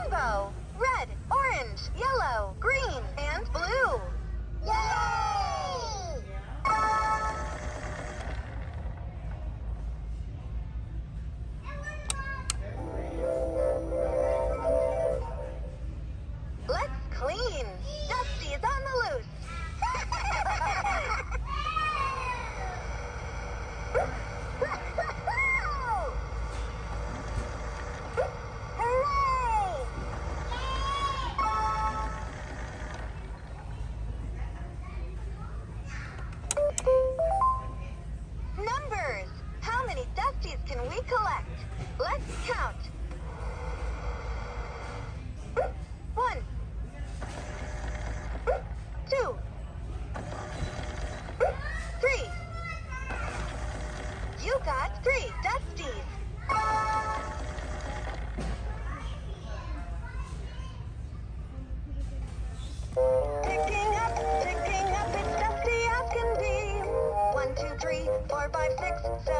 rainbow. Red, orange, yellow, can we collect? Let's count. One. Two. Three. You got three Dusties. Picking up, picking up, it's dusty as can be. One, two, three, four, five, six, seven,